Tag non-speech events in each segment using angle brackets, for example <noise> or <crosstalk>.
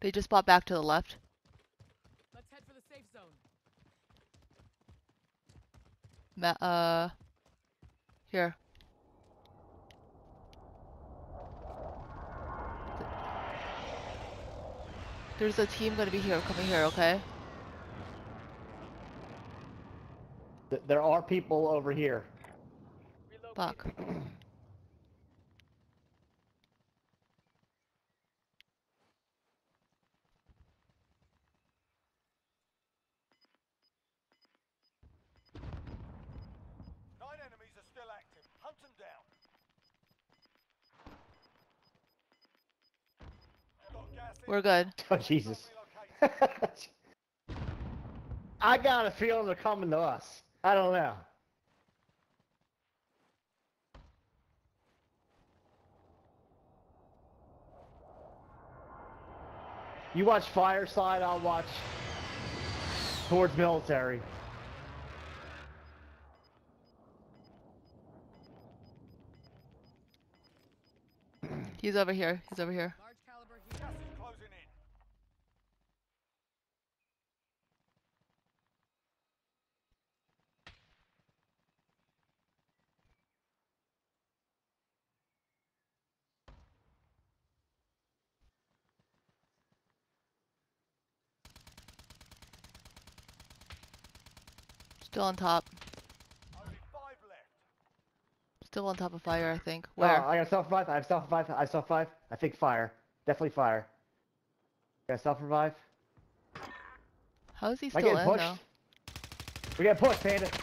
They just bought back to the left. Let's head for the safe zone. Ma- uh, here. There's a team gonna be here, coming here, okay? There are people over here. Fuck. We're good. <laughs> Oh, Jesus. <laughs> I got a feeling they're coming to us. I don't know. You watch Fireside, I'll watch towards military. He's over here. He's over here. Large caliber here. Gas is closing in. Still on top. Only five left. Still on top of fire, I think. Oh, Where? I got self revive. I have self revive. I have self revive. I think fire. Definitely fire. Got self revive. How is he still in pushed? though? We get pushed, Panda. Got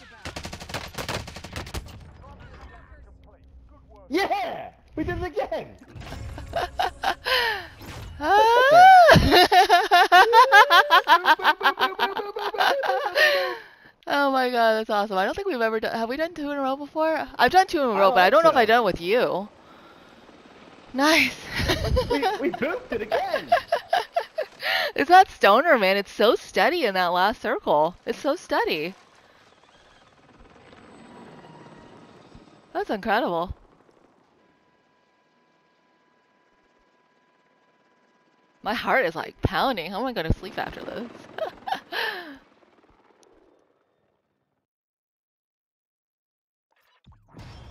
your back. Complete. Good work. Yeah! We did it again! <laughs> oh that's awesome. I don't think we've ever done. Have we done two in a row before? I've done two in a row, don't but I don't know if. I've done it with you. Nice. <laughs> we, we booped it again! <laughs> it's that stoner, man. It's so steady in that last circle. It's so steady. That's incredible. My heart is like pounding. How am I going to sleep after this? <laughs> you